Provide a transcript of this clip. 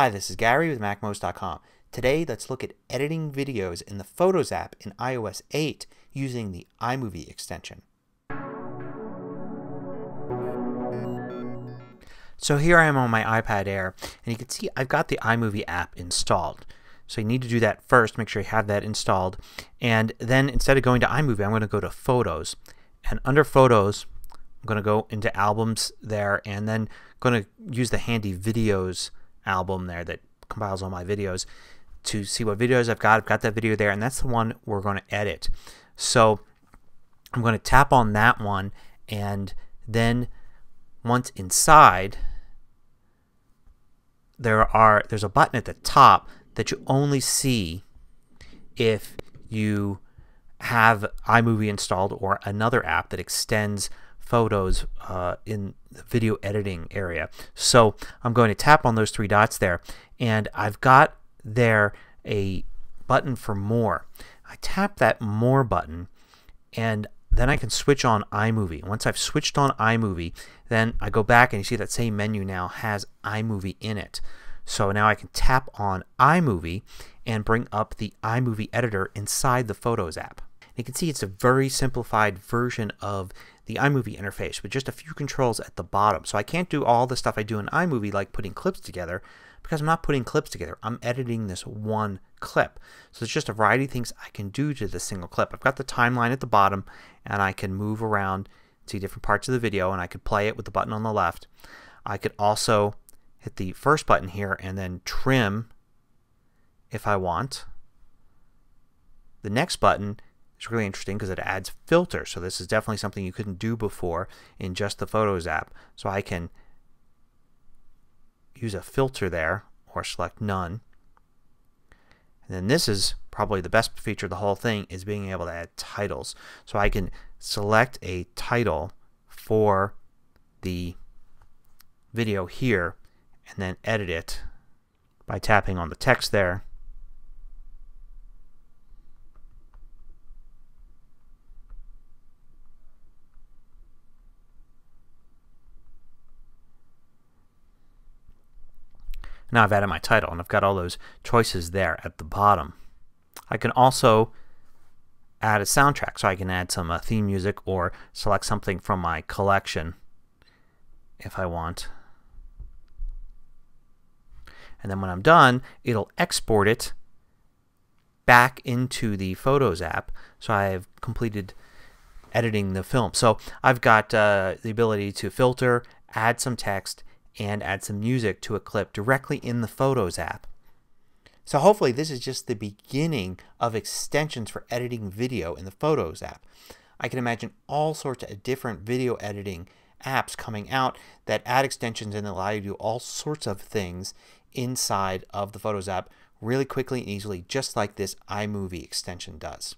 Hi, this is Gary with MacMost.com. Today let's look at editing videos in the Photos app in iOS 8 using the iMovie extension. So here I am on my iPad Air and you can see I've got the iMovie app installed. So you need to do that first. Make sure you have that installed. And then instead of going to iMovie I'm going to go to Photos. And under Photos I'm going to go into Albums there and then going to use the handy Videos album there that compiles all my videos to see what videos I've got. I've got that video there and that's the one we're going to edit. So I'm going to tap on that one and then once inside there are there's a button at the top that you only see if you have iMovie installed or another app that extends photos uh, in the video editing area. So I'm going to tap on those three dots there and I've got there a button for more. I tap that more button and then I can switch on iMovie. Once I've switched on iMovie then I go back and you see that same menu now has iMovie in it. So now I can tap on iMovie and bring up the iMovie editor inside the Photos app. You can see it's a very simplified version of the iMovie interface with just a few controls at the bottom. So I can't do all the stuff I do in iMovie like putting clips together because I'm not putting clips together. I'm editing this one clip. So there's just a variety of things I can do to this single clip. I've got the timeline at the bottom and I can move around to different parts of the video and I could play it with the button on the left. I could also hit the first button here and then trim if I want. The next button it's really interesting because it adds filters. So this is definitely something you couldn't do before in just the Photos app. So I can use a filter there or select none. And then this is probably the best feature of the whole thing is being able to add titles. So I can select a title for the video here and then edit it by tapping on the text there Now I've added my title and I've got all those choices there at the bottom. I can also add a soundtrack. So I can add some uh, theme music or select something from my collection if I want. And then when I'm done it'll export it back into the Photos app. So I've completed editing the film. So I've got uh, the ability to filter, add some text, and add some music to a clip directly in the Photos app. So hopefully this is just the beginning of extensions for editing video in the Photos app. I can imagine all sorts of different video editing apps coming out that add extensions and allow you to do all sorts of things inside of the Photos app really quickly and easily just like this iMovie extension does.